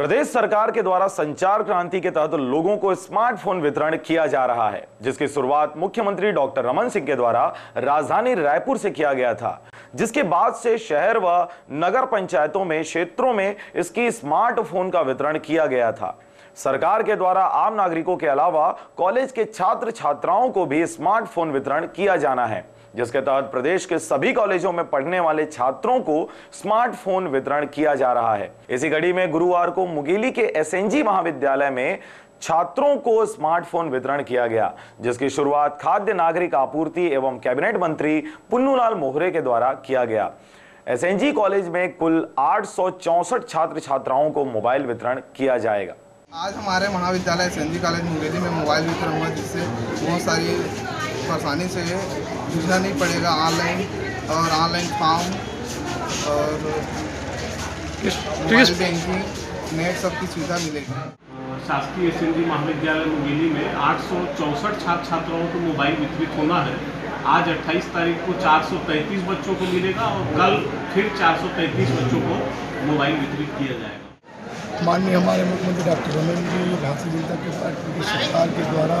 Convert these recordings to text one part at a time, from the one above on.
प्रदेश सरकार के द्वारा संचार क्रांति के तहत लोगों को स्मार्टफ़ोन वितरण किया जा रहा है, जिसकी शुरुआत मुख्यमंत्री डॉक्टर रमन सिंह के द्वारा राजधानी रायपुर से किया गया था। जिसके बाद से शहर व नगर पंचायतों में, क्षेत्रों में इसकी स्मार्टफ़ोन का वितरण किया गया था। सरकार के द्वारा आम नागरिकों के अलावा कॉलेज के छात्र छात्राओं को भी स्मार्टफ़ोन वितरण किया जाना है, जिसके तहत प्रदेश के सभी कॉलेजों में पढ़ने वाले छात्रों को स्मार्टफ़ोन वितरण किया जा रहा है। इसी कड़ी में गुरुवार को मुगेली के एसएनजी महाविद्यालय में छात्रों को स्मार्टफ़ोन वितरण किया गया, जिसकी शुरुआत खाद्य नागरिक आपूर्ति एवं कैबिनेट मंत्री पुन्नूलाल मोहरे के द्वारा किया गया। एसएनजी कॉलेज में कुल आठ छात्र छात्राओं को मोबाइल वितरण किया जाएगा। आज हमारे महाविद्यालय एसएनजी कॉलेज मुंगेली में मोबाइल वितरण हुआ जिससे बहुत सारी परेशानी से जूझना नहीं पड़ेगा। ऑनलाइन और ऑनलाइन फॉर्म और मोबाइल बैंकिंग नेट सब की सुविधा मिलेगी। शासकीय एस महाविद्यालय मुंगेली में आठ छात्र छात्राओं को मोबाइल वितरित होना है। आज 28 तारीख को 433 बच्चों को मिलेगा और कल फिर 433 बच्चों को मोबाइल वितरित किया जाएगा। माननीय हमारे मुख्यमंत्री डॉक्टर रमन जी, भारतीय जनता के पार्टी की सरकार के द्वारा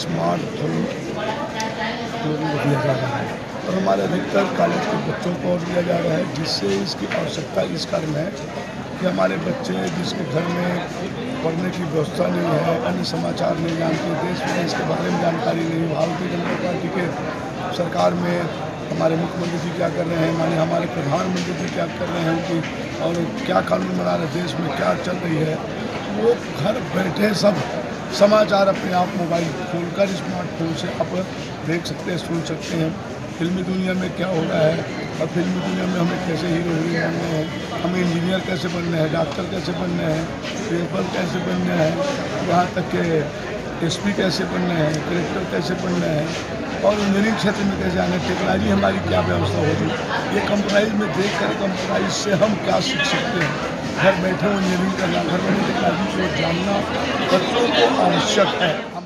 स्मार्टफ़ोन लोगों को दिया जा रहा है और हमारे अधिकतर कॉलेज के बच्चों को दिया जा रहा है, जिससे इसकी आवश्यकता इस कारण है कि हमारे बच्चे जिसके घर में पढ़ने की व्यवस्था नहीं है, अन्य समाचार नहीं जानते देश विदेश के बारे में जानकारी नहीं, भारतीय जनता पार्टी के सरकार में हमारे मुख्यमंत्री जी क्या कर रहे हैं माने हमारे प्रधानमंत्री जी क्या कर रहे हैं उनकी, और क्या कानून बना रहे देश में, क्या चल रही है, वो घर बैठे सब समाचार अपने आप मोबाइल खोलकर स्मार्टफ़ोन से आप देख सकते हैं, सुन सकते हैं। फिल्मी दुनिया में क्या हो रहा है और फिल्मी दुनिया में हमें कैसे हीरो हीरोइन बनने हैं, हमें इंजीनियर कैसे बनने हैं, डॉक्टर कैसे बनने हैं प्रिंसिपल कैसे बनने हैं, यहाँ तक के एस कैसे बनने हैं, कलेक्टर कैसे बनने हैं और इंजीनियरिंग क्षेत्र में कैसे आने टेक्नोलॉजी हमारी क्या व्यवस्था होगी? ये कंप्रोमाइज में देख कर कंप्रोमाइज से हम क्या सीख सकते हैं? घर बैठे इंजीनियरिंग करना घर बैठे टेक्नोलॉजी को जानना बच्चों को आवश्यक है।